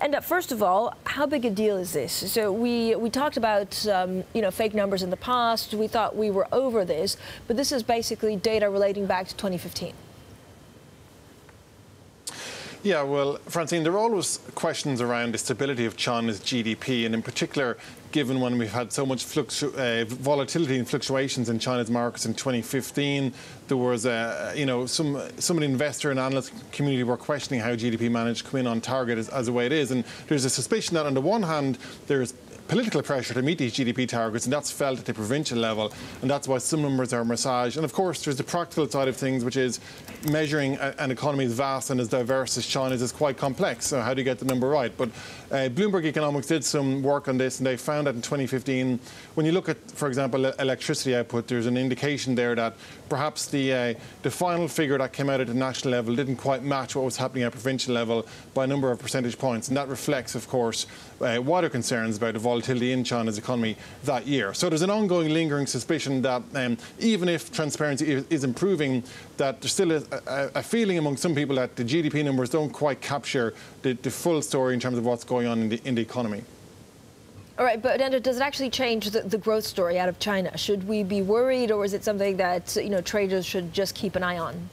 And uh, first of all, how big a deal is this? So we we talked about um, you know fake numbers in the past. We thought we were over this, but this is basically data relating back to 2015. Yeah, well, Francine, there are always questions around the stability of China's GDP, and in particular, given when we've had so much uh, volatility and fluctuations in China's markets in 2015, there was, you know, some some of the investor and analyst community were questioning how GDP managed to come in on target as, as the way it is, and there's a suspicion that on the one hand, there's political pressure to meet these GDP targets, and that's felt at the provincial level, and that's why some numbers are massaged. And of course, there's the practical side of things, which is measuring an economy as vast and as diverse as China's is quite complex. So how do you get the number right? But uh, Bloomberg Economics did some work on this, and they found that in 2015, when you look at, for example, electricity output, there's an indication there that perhaps the uh, the final figure that came out at the national level didn't quite match what was happening at provincial level by a number of percentage points, and that reflects, of course, uh, wider concerns about the volatility in China's economy that year. So there's an ongoing lingering suspicion that um, even if transparency is improving, that there's still a, a, feeling among some people that the GDP numbers don't quite capture the, the full story in terms of what's going on in the, in the economy. All right, but Enda, does it actually change the, the, growth story out of China? Should we be worried, or is it something that you know traders should just keep an eye on?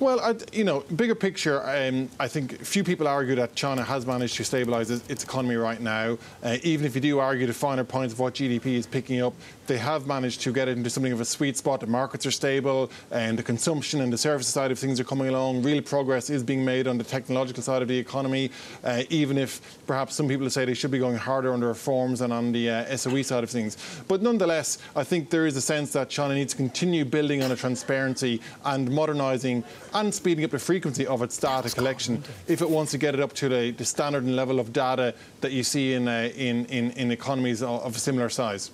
Well, I, you know, bigger picture, um, I think few people argue that China has managed to stabilise its economy right now. Uh, even if you do argue the finer points of what GDP is picking up, they have managed to get it into something of a sweet spot. The markets are stable, and the consumption and the services side of things are coming along. Real progress is being made on the technological side of the economy, uh, even if perhaps some people say they should be going harder on the reforms and on the uh, SOE side of things. But nonetheless, I think there is a sense that China needs to continue building on a transparency and modernising and speeding up the frequency of its data collection if it wants to get it up to the, the standard and level of data that you see in, uh, in, in, in economies of, of a similar size.